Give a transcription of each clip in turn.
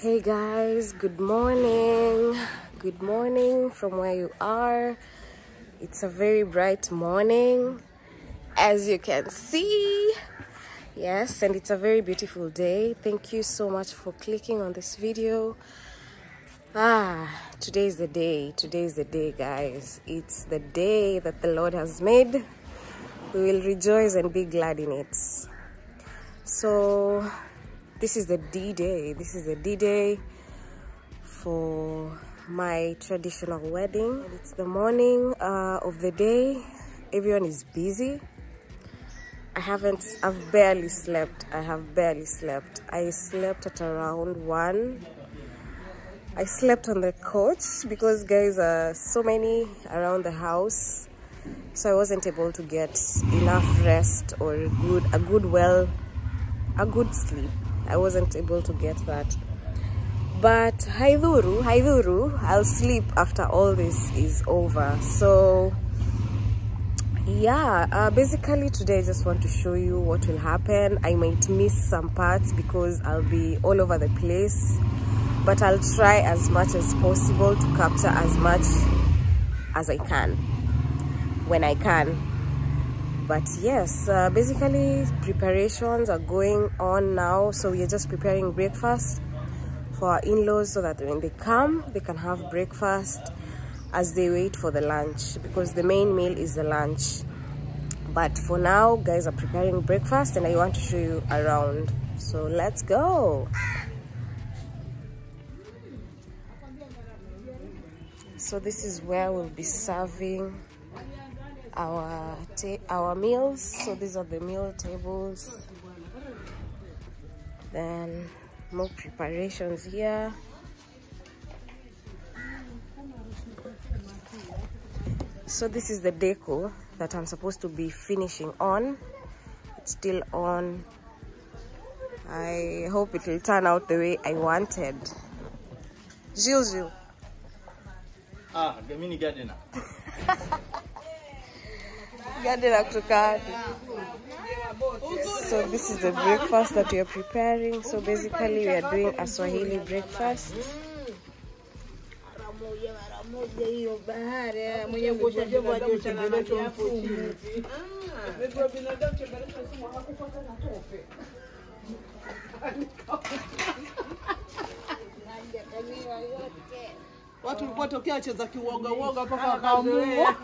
Hey guys, good morning. Good morning from where you are. It's a very bright morning, as you can see. Yes, and it's a very beautiful day. Thank you so much for clicking on this video. Ah, today is the day. Today is the day, guys. It's the day that the Lord has made. We will rejoice and be glad in it. So, this is the D day. This is the D day for my traditional wedding. It's the morning uh, of the day. Everyone is busy. I haven't, I've barely slept. I have barely slept. I slept at around one. I slept on the couch because guys are so many around the house. So I wasn't able to get enough rest or good, a good well, a good sleep. I wasn't able to get that. But haidhuru, haidhuru, I'll sleep after all this is over. So yeah, uh, basically today I just want to show you what will happen. I might miss some parts because I'll be all over the place. But I'll try as much as possible to capture as much as I can when I can but yes uh, basically preparations are going on now. So we are just preparing breakfast for our in-laws so that when they come they can have breakfast as they wait for the lunch because the main meal is the lunch. But for now guys are preparing breakfast and i want to show you around. So let's go. So this is where we'll be serving our our meals. So these are the meal tables. Then more preparations here. So this is the deco that i'm supposed to be finishing on. It's still on. I hope it will turn out the way i wanted. Gilles, Gilles. Ah, mimi ni gardener. Kutoka so this is the breakfast that we are preparing. So basically we are doing a swahili breakfast Watu walikuwa tokea wacheza kiuoga uoga mpaka wakaamua.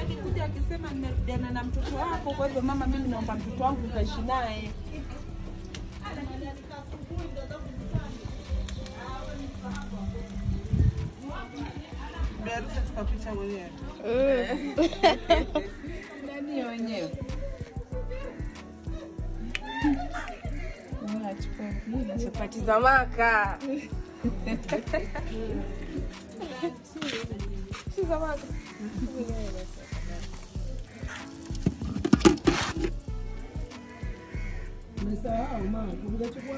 Akikuja akisema nimerudiana na mtoto wako, kwa hivyo mama, mimi naomba mtoto wangu ukaishi naye. Tukapicha mwenyewe. Nani wenyewe? Chapati za maka Umesahau mama, ungechukua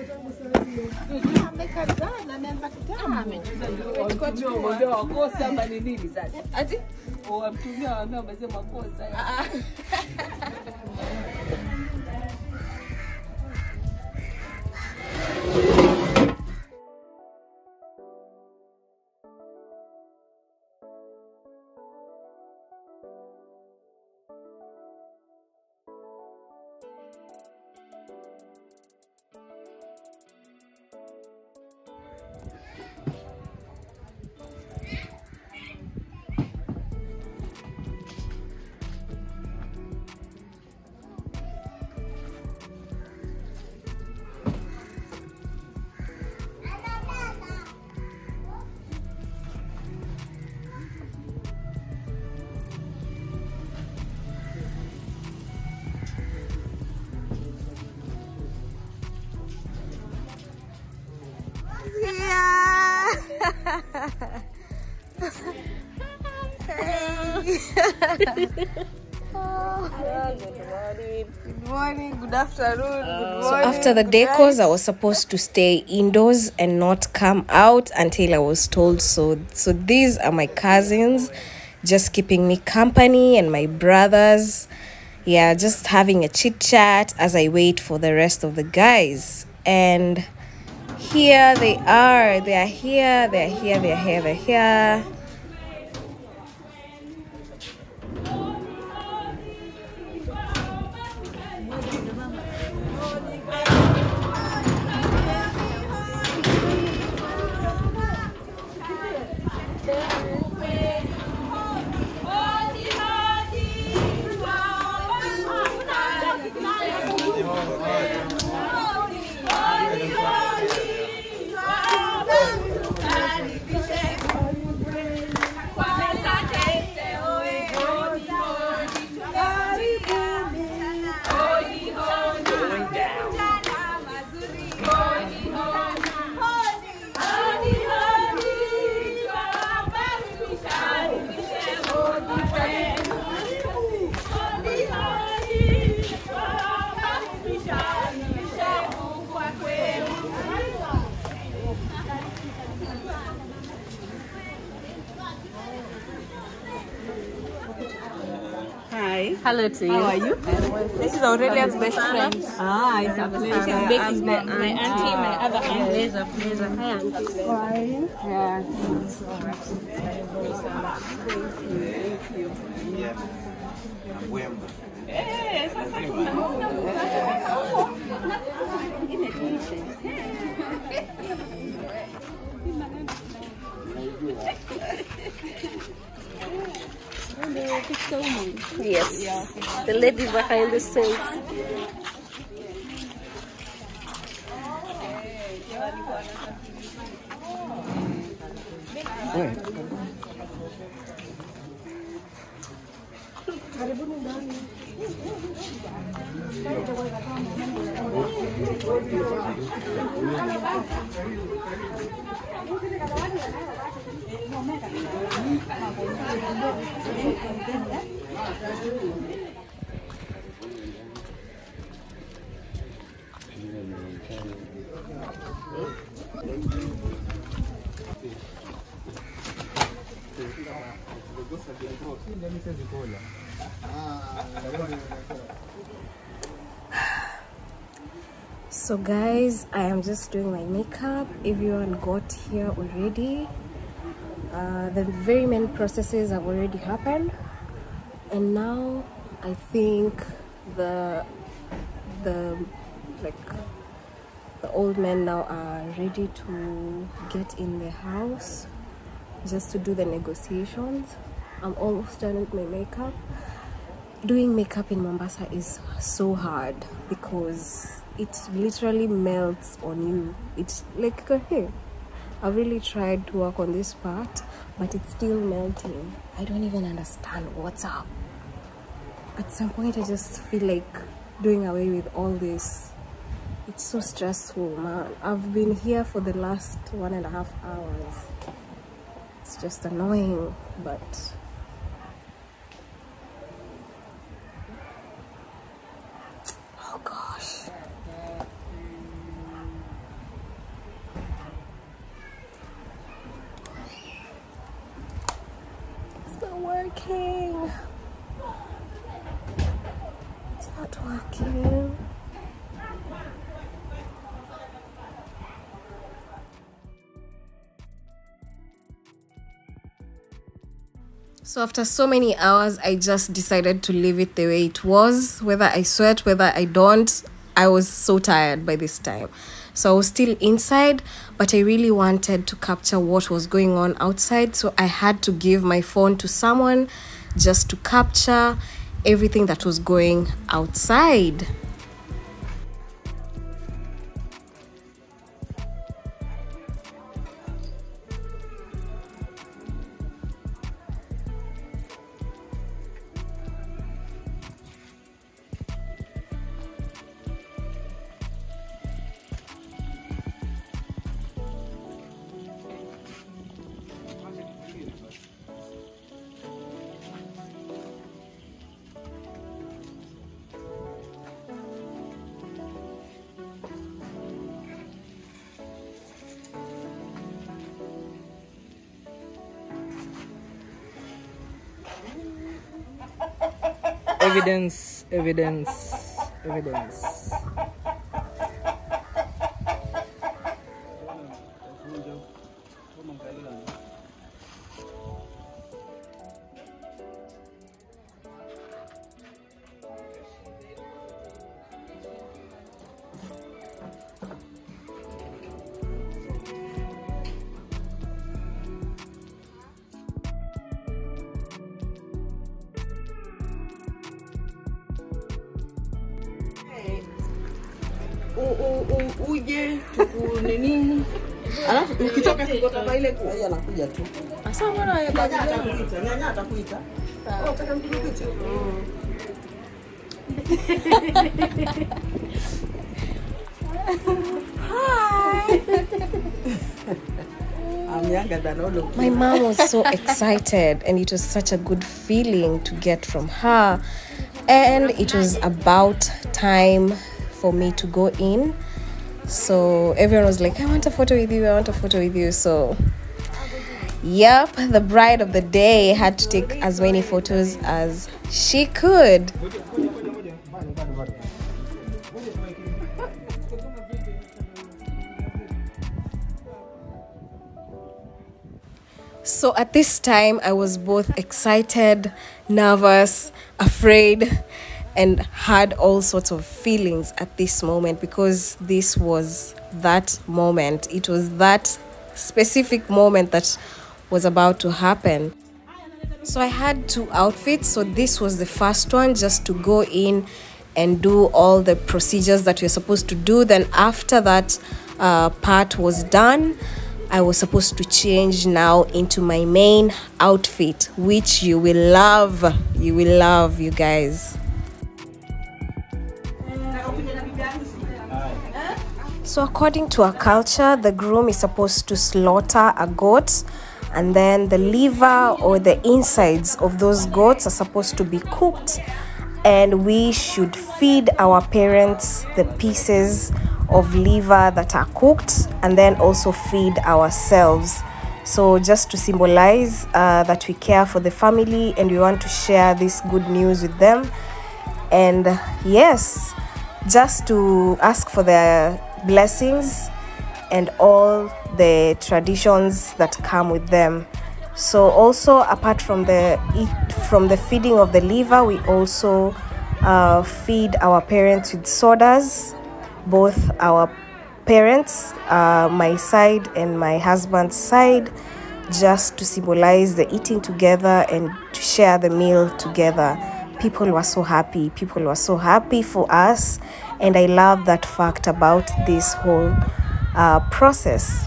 ni nini sasa? Ati? Oh, amtumia waambia umesema. Good morning, good afternoon, good morning. So after the good decos. I was supposed to stay indoors and not come out until I was told so. So these are my cousins, just keeping me company, and my brothers. Yeah, just having a chit chat as I wait for the rest of the guys. And here they are. They are here. They are here. They are here. They're here. Hello to you. How are you? This is Aurelia's best friend. Ah, it's a pleasure. This is my, my auntie, my other aunt. Pleasure, pleasure. Hi, auntie. Yeah. Yes. The lady behind the scenes. So, guys, I am just doing my makeup. Everyone got here already. Uh, the very main processes have already happened, and now I think the the like the old men now are ready to get in the house just to do the negotiations. I'm almost done with my makeup doing makeup in Mombasa is so hard because it literally melts on you. It's like okay, I really tried to work on this part, but it's still melting. I don't even understand what's up. At some point, I just feel like doing away with all this. It's so stressful, man. I've been here for the last one and a half hours. It's just annoying, but So after so many hours, I just decided to leave it the way it was. Whether I sweat, whether I don't, I was so tired by this time. So I was still inside, but I really wanted to capture what was going on outside. So I had to give my phone to someone just to capture everything that was going outside. Evidence, evidence, evidence. Utaka I'm younger than all of you. My mom was so excited, and it was such a good feeling to get from her. And it was about time for me to go in. So everyone was like, I want a photo with you, I want a photo with you. So, yep, the bride of the day had to take as many photos as she could. So at this time, I was both excited, nervous, afraid, and had all sorts of feelings at this moment because this was that moment. It was that specific moment that was about to happen. So I had two outfits. So this was the first one just to go in and do all the procedures that we are supposed to do. Then after that uh, part was done, I was supposed to change now into my main outfit, which you will love. You will love, you guys. So, according to our culture, the groom is supposed to slaughter a goat, and then the liver or the insides of those goats are supposed to be cooked, and we should feed our parents the pieces of liver that are cooked, and then also feed ourselves. So, just to symbolize uh, that we care for the family and we want to share this good news with them. And yes, just to ask for their blessings and all the traditions that come with them. So also apart from the from the feeding of the liver, we also uh, feed our parents with sodas, both our parents, uh, my side and my husband's side, just to symbolize the eating together and to share the meal together. People were so happy. People were so happy for us, and I love that fact about this whole uh, process.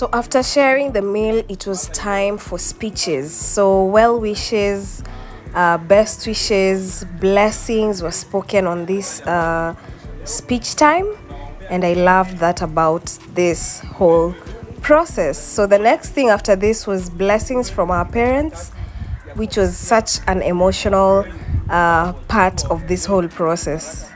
So after sharing the meal, it was time for speeches. So well wishes uh, best wishes, blessings were spoken on this uh, speech time, and I loved that about this whole process. So the next thing after this was blessings from our parents, which was such an emotional uh, part of this whole process.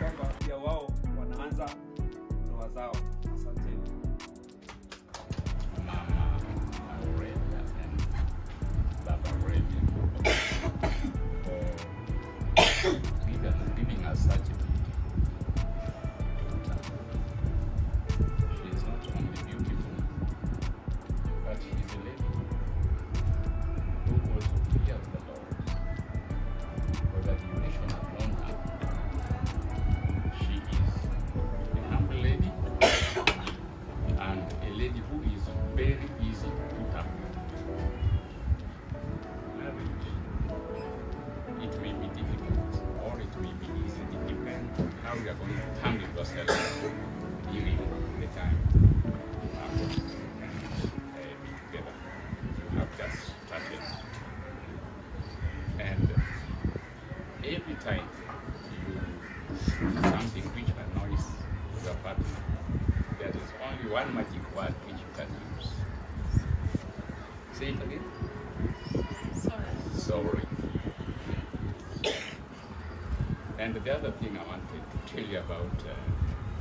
And the other thing I wanted to tell you about uh,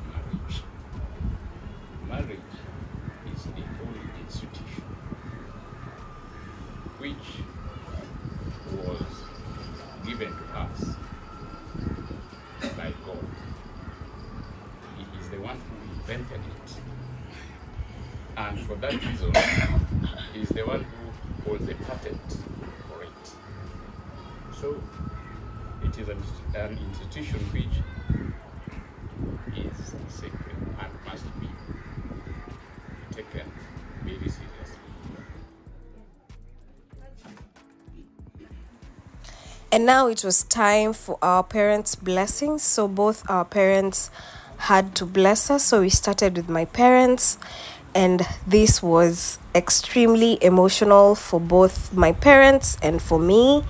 marriage. Marriage is a holy institution which was given to us by God. He is the one who invented it. And for that reason, he is the one who holds the patent for it. So it is an, institution which is sacred and must be taken very seriously. And now it was time for our parents' blessings. So both our parents had to bless us. So we started with my parents, and this was extremely emotional for both my parents and for me.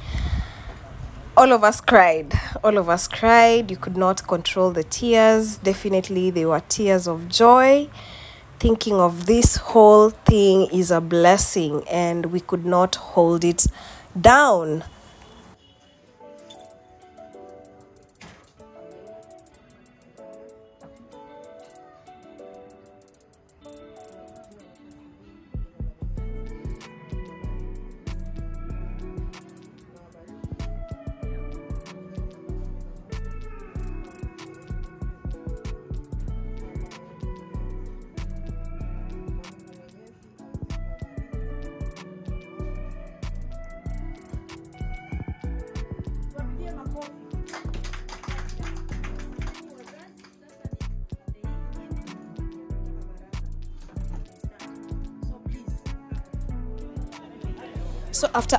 All of us cried. All of us cried. You could not control the tears. Definitely, they were tears of joy. Thinking of this whole thing is a blessing, and we could not hold it down.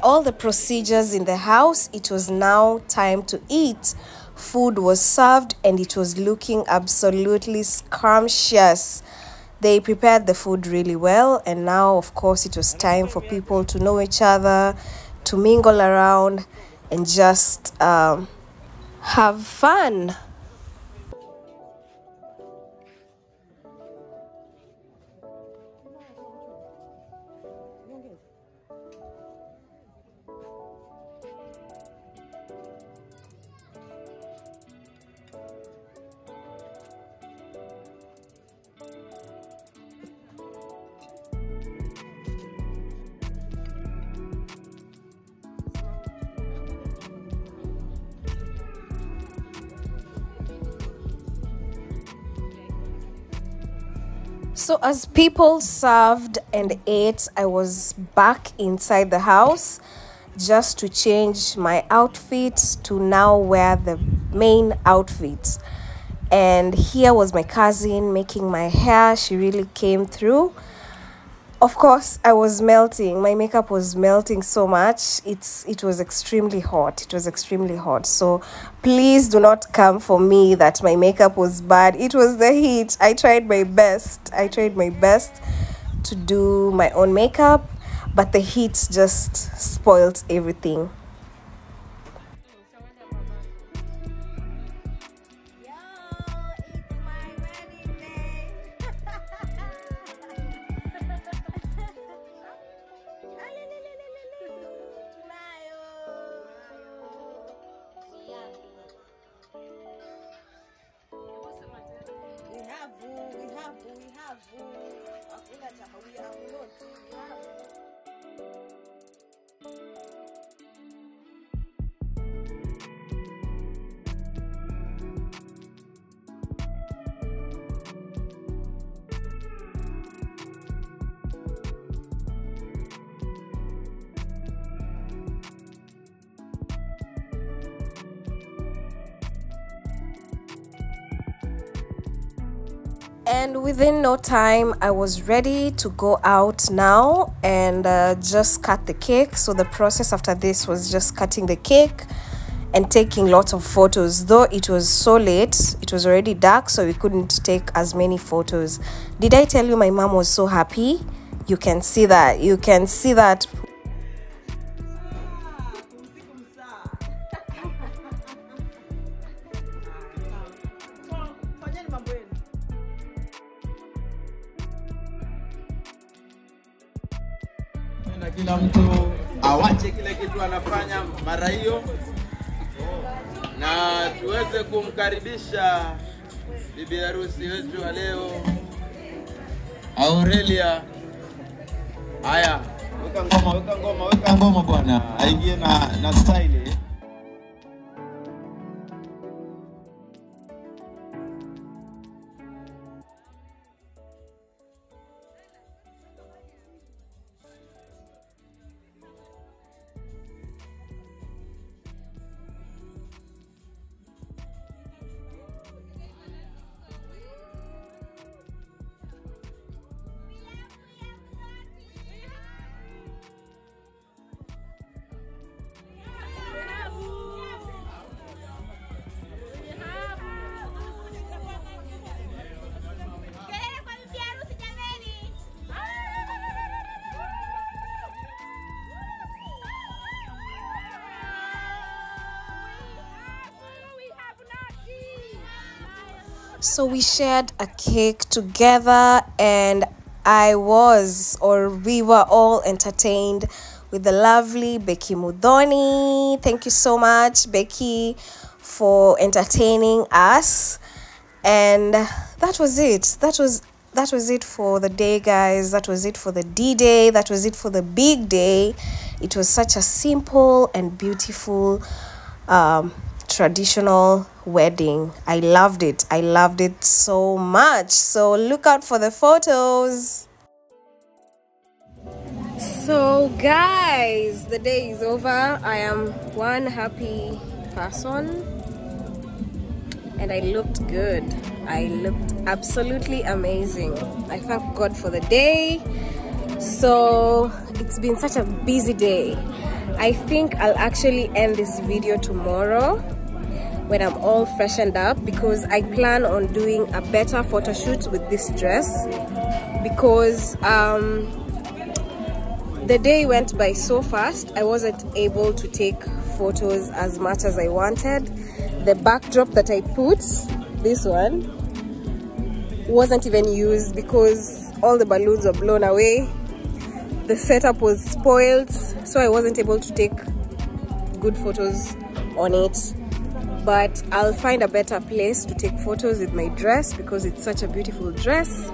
All the procedures in the house, it was now time to eat. Food was served and it was looking absolutely scrumptious. They prepared the food really well, and now, of course, it was time for people to know each other, to mingle around, and just um, have fun. As people served and ate, I was back inside the house just to change my outfit to now wear the main outfit. And here was my cousin making my hair. She really came through. Of course, I was melting. My makeup was melting so much. It's it was extremely hot. It was extremely hot. So please do not come for me that my makeup was bad. It was the heat. I tried my best. I tried my best to do my own makeup, but the heat just spoiled everything. love. Ooh, I feel like a way. And within no time i was ready to go out now and uh, just cut the cake. So the process after this was just cutting the cake and taking lots of photos. Though it was so late it was already dark so we couldn't take as many photos. Did i tell you my mom was so happy? You can see that. You can see that kumkaribisha bibi harusi wetu wa leo Aurelia. Haya, weka ngoma, weka ngoma, weka ngoma bwana, aingie na na style. So we shared a cake together, and I was, or we were all entertained with the lovely Becky Mudoni. Thank you so much, Becky, for entertaining us. And that was it. That was that was it for the day, guys. That was it for the D Day. That was it for the big day. It was such a simple and beautiful um, traditional wedding. I loved it. I loved it so much. So look out for the photos. So, guys, the day is over. I am one happy person and I looked good. I looked absolutely amazing. I thank God for the day. So it's been such a busy day. I think I'll actually end this video tomorrow when I'm all freshened up because I plan on doing a better photo shoot with this dress because um, the day went by so fast I wasn't able to take photos as much as I wanted. The backdrop that I put this one wasn't even used because all the balloons were blown away. The setup was spoiled so I wasn't able to take good photos on it but I'll find a better place to take photos with my dress because it's such a beautiful dress.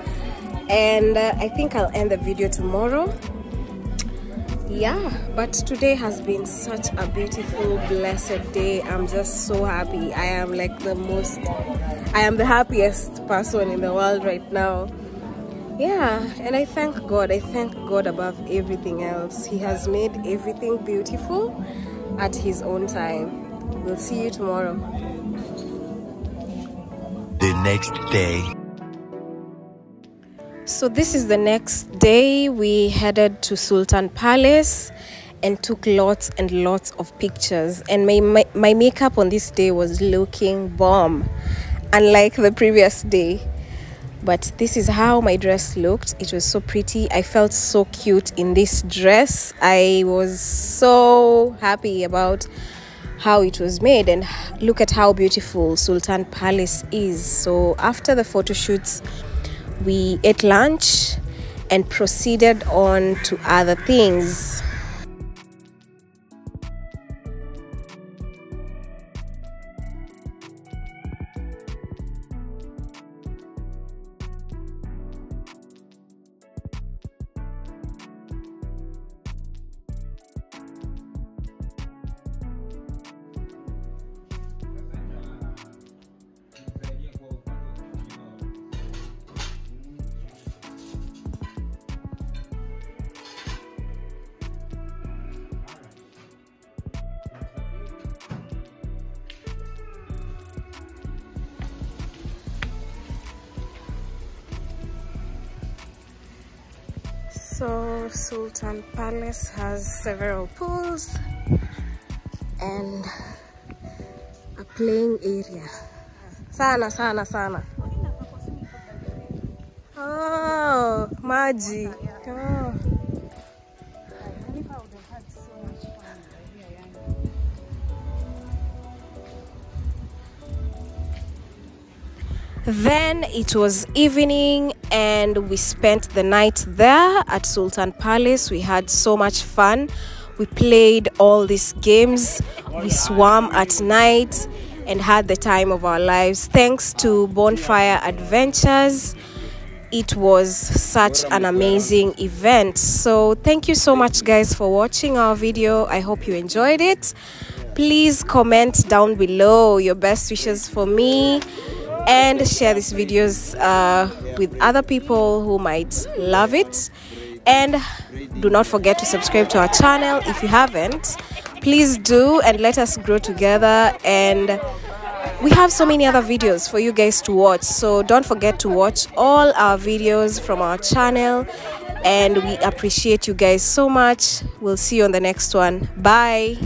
And uh, I think I'll end the video tomorrow. Yeah but today has been such a beautiful blessed day. I'm just so happy. I am like the most i am the happiest person in the world right now. Yeah and i thank god. I thank god above everything else. He has made everything beautiful at his own time we'll see you tomorrow The next day. So this is the next day. We headed to Sultan Palace and took lots and lots of pictures. And my, my, my makeup on this day was looking bomb, unlike the previous day. But this is how my dress looked. It was so pretty. I felt so cute in this dress. I was so happy about how it was made and look at how beautiful Sultan Palace is. So after the photo shoots, we ate lunch and proceeded on to other things. So Sultan Palace has several pools and a playing area. Sana sana sana. Oh, maji. Oh. Then it was evening and we spent the night there at Sultan Palace. We had so much fun. We played all these games. We swam at night and had the time of our lives. Thanks to Bonfire Adventures. It was such an amazing event. So, thank you so much, guys, for watching our video. I hope you enjoyed it. Please comment down below your best wishes for me and share these videos uh, with other people who might love it. And do not forget to subscribe to our channel if you haven't. Please do and let us grow together. And we have so many other videos for you guys to watch. So don't forget to watch all our videos from our channel. And we appreciate you guys so much. We'll see you on the next one. Bye